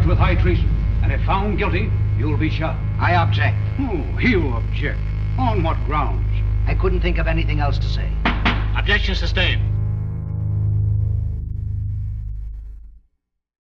charged with high treason. And if found guilty, you'll be shot. I object. Oh, you object. On what grounds? I couldn't think of anything else to say. Objection sustained.